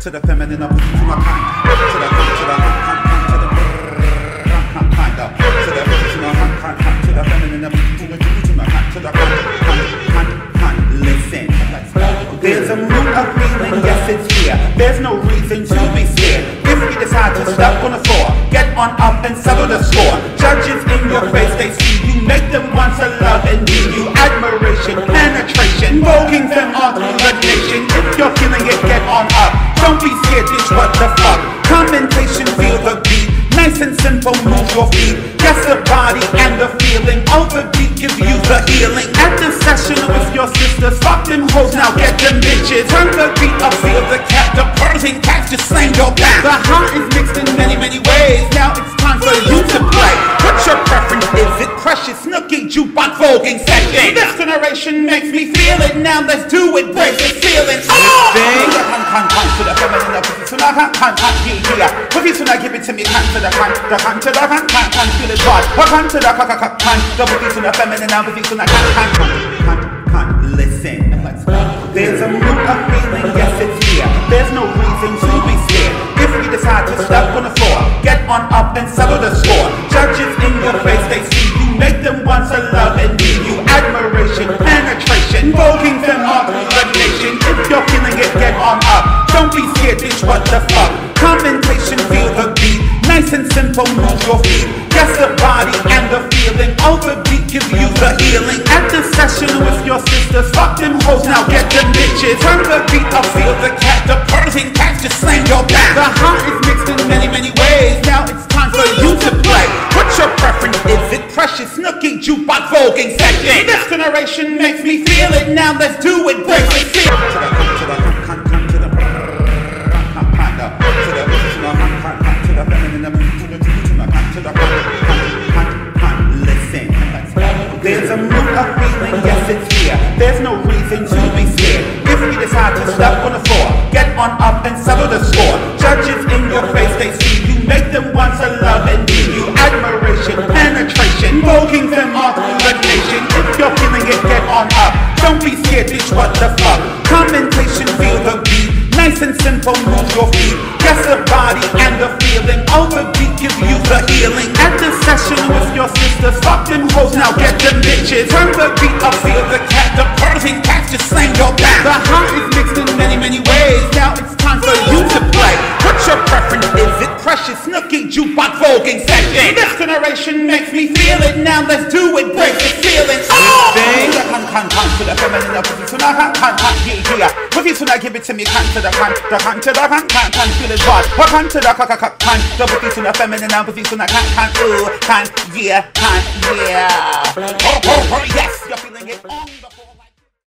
to the feminine, up to my kind, to the to the to the kind, to the to the kind, to the feminine, up to the to my kind, to the kind, kind. Listen, there's a mood of feeling, yes it's here. There's no reason to be scared. If you decide to step on the floor, get on up and settle the score. Judges in your face, they see you, make them want to love and give you admiration, penetration, voguing them through the nation. If you're feeling it, get on up. What the fuck? Commentation, feel the beat. Nice and simple, move your feet. Yes, the body and the feeling. All the beat give you the healing. At the session with your sisters, fuck them hoes, now get them bitches. Turn the beat up, feel the cat, the Persian cats just slang your back. The heart is mixed in This generation makes me feel it. Now let's do it, break the ceiling. Oh! Give it to me, can, to the can, the can, to the can, can, can, feel it, God. Can, to the can, can, can, the pussy, sooner, feminine, the pussy, sooner, can, can, can, can, can, listen. There's a mood of feeling, yes, it's here. There's no reason to be scared. If you decide to step on the floor, get on up and settle the score. Now get them bitches. Turn the beat up, feel the cat, the Persian cats just slang your back. The heart is mixed in many, many ways. Now it's time for you to play. What's your preference? Is it precious, snooky, jukebox, voguing, session? This generation makes me feel it. Now let's do it, break the seal. To the to the to the to the to the feminine, to the to the listen. There's a mood of feeling, yes it's here. There's no reason to love and give you admiration, penetration, voguing them through the nation. If you're feeling it, get on up. Don't be scared, bitch, what the fuck? Commentation, feel the beat. Nice and simple, move your feet. Yes, the body and the feeling. All the beat give you the healing. At the session with your sisters, fuck them hoes, now get them bitches. Turn the beat up, feel the cat, the Persian cats just slang your back. The heart snooky, jukebox, voguing, session? This generation makes me feel it. Now let's do it, break the ceiling. Oh! Can, can, can, to the feminine, the pussy, sooner, can, can, can, yeah, yeah. Pussy, sooner, give it to me, can, to the can, the can, to the can, can, can, feel it. What can to the can, can, can, the feminine, the pussy, sooner, can, can, ooh, can, yeah, can, yeah. Oh, oh, oh, yes, you're feeling it on the